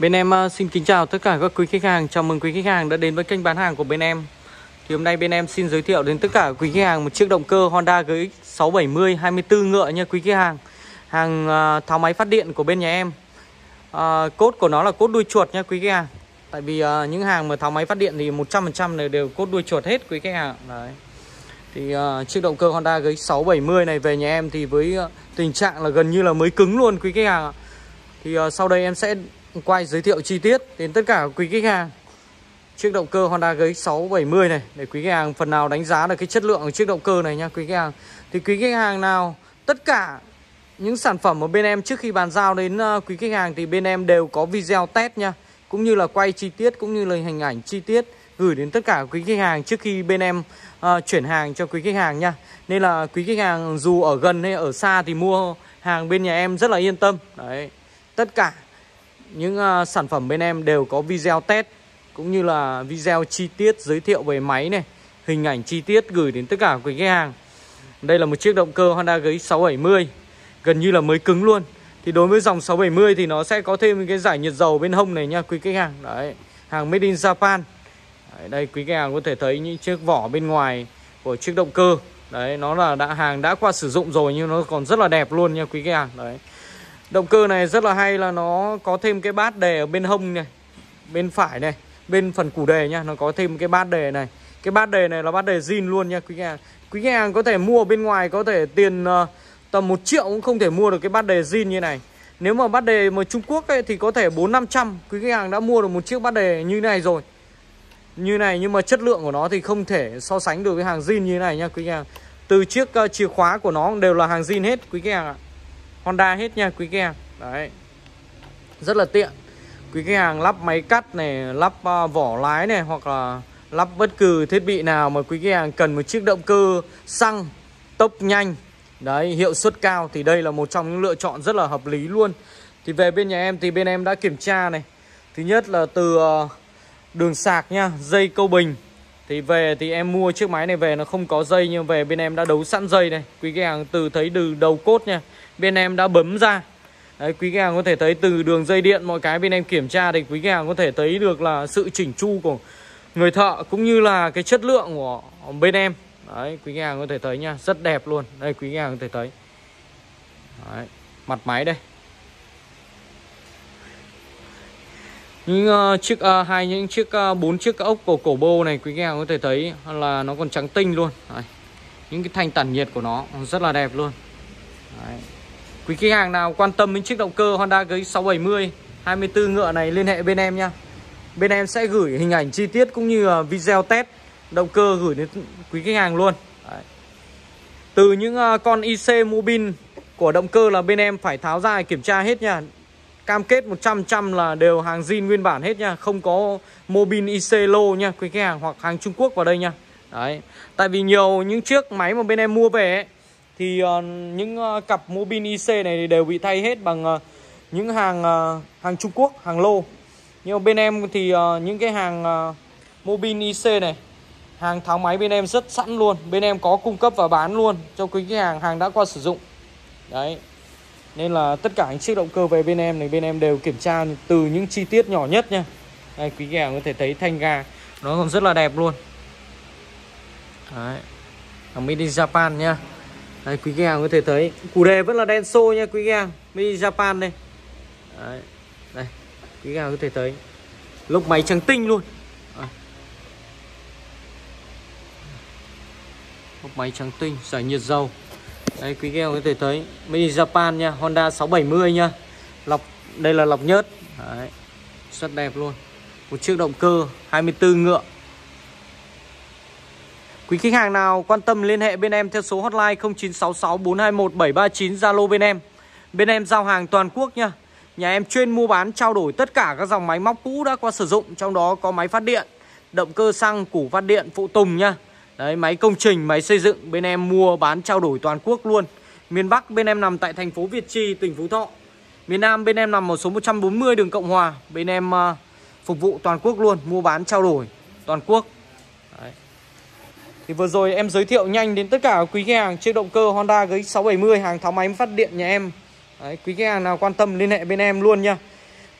Bên em ờ, xin kính chào tất cả các quý khách hàng. Chào mừng quý khách hàng đã đến với kênh bán hàng của bên em. Thì hôm nay bên em xin giới thiệu đến tất cả quý khách hàng Một chiếc động cơ Honda GX 670 24 ngựa nha quý khách hàng. Hàng ờ, tháo máy phát điện của bên nhà em. À, Cốt của nó là cốt đuôi chuột nha quý khách hàng. Tại vì uh, những hàng mà tháo máy phát điện thì 100% này đều cốt đuôi chuột hết quý khách hàng. Đấy. Thì uh, chiếc động cơ Honda GX 670 này về nhà em thì với uh, tình trạng là gần như là mới cứng luôn quý khách hàng ạ. Thì uh, sau đây em sẽ quay giới thiệu chi tiết đến tất cả quý khách hàng chiếc động cơ Honda GX 670 này để quý khách hàng phần nào đánh giá được cái chất lượng của chiếc động cơ này nha quý khách hàng. Thì quý khách hàng nào tất cả những sản phẩm ở bên em trước khi bàn giao đến ờ, quý khách hàng thì bên em đều có video test nha, cũng như là quay chi tiết cũng như là hình ảnh chi tiết gửi đến tất cả quý khách hàng trước khi bên em uh, chuyển hàng cho quý khách hàng nha. Nên là quý khách hàng dù ở gần hay ở xa thì mua hàng bên nhà em rất là yên tâm. Đấy. Tất cả những uh, sản phẩm bên em đều có video test cũng như là video chi tiết giới thiệu về máy này, hình ảnh chi tiết gửi đến tất cả quý khách hàng. Đây là một chiếc động cơ Honda GX 670 gần như là mới cứng luôn. Thì đối với dòng 670 thì nó sẽ có thêm cái giải nhiệt dầu bên hông này nha quý khách hàng. Đấy, hàng made in Japan. Đấy, đây quý khách hàng có thể thấy những chiếc vỏ bên ngoài của chiếc động cơ. Đấy, nó là đã hàng đã qua sử dụng rồi nhưng nó còn rất là đẹp luôn nha quý khách hàng. Đấy. Động cơ này rất là hay là nó có thêm cái bát đề ở bên hông này Bên phải này Bên phần củ đề nha Nó có thêm cái bát đề này. Cái bát đề này là bát đề zin luôn nha quý khách hàng Quý khách hàng có thể mua bên ngoài có thể tiền uh, tầm 1 triệu cũng không thể mua được cái bát đề zin như này. Nếu mà bát đề mà Trung Quốc ấy, thì có thể 4-500 Quý khách hàng đã mua được một chiếc bát đề như này rồi. Như này nhưng mà chất lượng của nó thì không thể so sánh được với hàng zin như này nha quý khách hàng Từ chiếc uh, chìa khóa của nó đều là hàng zin hết quý khách hàng ạ. Honda hết nha quý khách hàng. Đấy. Rất là tiện. Quý khách hàng lắp máy cắt này Lắp uh, vỏ lái này Hoặc là lắp bất cứ thiết bị nào Mà quý khách hàng cần một chiếc động cơ xăng Tốc nhanh. Đấy hiệu suất cao Thì đây là một trong những lựa chọn rất là hợp lý luôn. Thì về bên nhà em thì bên em đã kiểm tra này. Thứ nhất là từ uh, đường sạc nha Dây câu bình thì về thì em mua chiếc máy này về nó không có dây Nhưng về bên em đã đấu sẵn dây này Quý khách hàng từ thấy từ đầu cốt nha Bên em đã bấm ra Đấy, quý khách hàng có thể thấy từ đường dây điện mọi cái bên em kiểm tra thì quý khách hàng có thể thấy được là sự chỉnh chu của người thợ cũng như là cái chất lượng của bên em. Đấy, quý khách hàng có thể thấy nha, rất đẹp luôn. Đây quý khách hàng có thể thấy. Đấy, mặt máy đây. Những uh, chiếc uh, hai những chiếc uh, bốn chiếc ốc của cổ bô này quý khách hàng có thể thấy là nó còn trắng tinh luôn. Đấy. Những cái thanh tản nhiệt của nó rất là đẹp luôn. Đấy. Quý khách hàng nào quan tâm đến chiếc động cơ Honda GX 670 24 ngựa này liên hệ bên em nha Bên em sẽ gửi hình ảnh chi tiết cũng như video test động cơ gửi đến quý khách hàng luôn Đấy. Từ những con IC Mobin của động cơ là bên em phải tháo ra kiểm tra hết nha Cam kết 100% là đều hàng zin nguyên bản hết nha Không có Mobin IC lô nha quý khách hàng hoặc hàng Trung Quốc vào đây nha Đấy Tại vì nhiều những chiếc máy mà bên em mua về ấy, thì uh, những uh, cặp Mobin IC này đều bị thay hết bằng uh, những hàng uh, hàng Trung Quốc, hàng lô. Nhưng mà bên em thì uh, những cái hàng uh, Mobin IC này hàng tháo máy bên em rất sẵn luôn. Bên em có cung cấp và bán luôn cho quý khách hàng hàng đã qua sử dụng. Đấy. Nên là tất cả những chiếc động cơ về bên em này, bên em đều kiểm tra từ những chi tiết nhỏ nhất nha. Đây, quý khách có thể thấy thanh ga, nó còn rất là đẹp luôn. Đấy. Ở mini Japan nha. Đây, quý khách có thể thấy, Củ đề vẫn là đen xô nha quý khách mini Japan đây Đấy. Đây, quý khách có thể thấy, Lốc máy trắng tinh luôn à. Lốc máy trắng tinh, Giải nhiệt dầu đây quý khách hàng có thể thấy Made Japan nha Honda 670 nha Lọc Đây là lọc nhớt Đấy. Rất đẹp luôn Một chiếc động cơ 24 ngựa Quý khách hàng nào quan tâm liên hệ bên em theo số hotline 0966 421 739 Zalo bên em. Bên em giao hàng toàn quốc nha. Nhà em chuyên mua bán trao đổi tất cả các dòng máy móc cũ đã qua sử dụng, trong đó có máy phát điện, động cơ xăng, củ phát điện, phụ tùng nha. Đấy, máy công trình, máy xây dựng bên em mua bán trao đổi toàn quốc luôn. Miền Bắc bên em nằm tại thành phố Việt Trì, tỉnh Phú Thọ. Miền Nam bên em nằm ở số 140 đường Cộng Hòa. Bên em uh, phục vụ toàn quốc luôn, mua bán trao đổi toàn quốc. Đấy. Thì vừa rồi em giới thiệu nhanh đến tất cả quý khách hàng chiếc động cơ Honda GX670 hàng tháo máy phát điện nhà em. Đấy, quý khách hàng nào quan tâm liên hệ bên em luôn nha.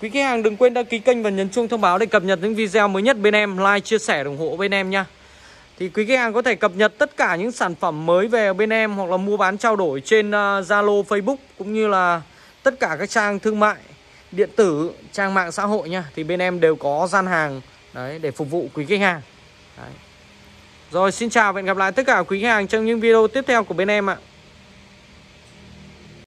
Quý khách hàng đừng quên đăng ký kênh và nhấn chuông thông báo để cập nhật những video mới nhất bên em Like, chia sẻ, ủng hộ bên em nha thì quý khách hàng có thể cập nhật tất cả những sản phẩm mới về bên em Hoặc là mua bán trao đổi trên à, Zalo, uh, Facebook Cũng như là tất cả các trang thương mại điện tử, trang mạng xã hội nha. Thì bên em đều có gian hàng đấy để phục vụ quý khách hàng. Đấy. Rồi xin chào và hẹn gặp lại tất cả quý khách hàng trong những video tiếp theo của bên em ạ.